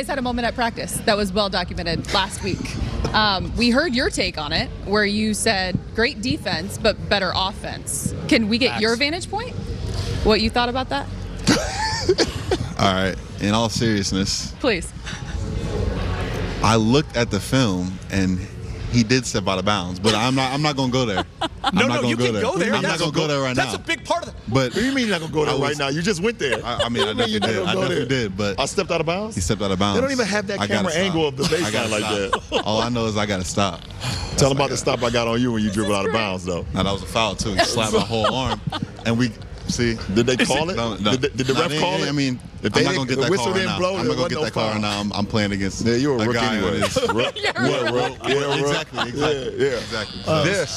guys had a moment at practice that was well documented last week. Um, we heard your take on it, where you said great defense but better offense. Can we get your vantage point? What you thought about that, All right. In all seriousness, please? I looked at the film and he did step out of bounds, but I'm not. I'm not gonna go there. I'm No, not no, gonna you go can there. go there. I'm not gonna go there right That's now. That's a big part of it. But What do you mean you're not gonna go there was- right now? You just went there. I, I mean, I What you definitely you're did. I go definitely there? did. But I stepped out of bounds. he stepped out of bounds. They don't even have that I camera angle of the I baseline gotta like stop. All I know is I gotta stop. Tell them about the stop I got on you when you dribbled out of bounds, though. Now that was a foul too. He slapped my whole arm, and we see. Did they call it? No, no. Did, the- did the No, ref they- call it? I mean, if I'm they not didn't- gonna get the that whistle didn't blow, I'm not gonna get that call right now. I'm, I'm playing against. Yeah, you were a a rookie guy anyway. You're a yeah, rook. rook. Yeah. Exactly. Exactly. Yeah, yeah. Exactly. This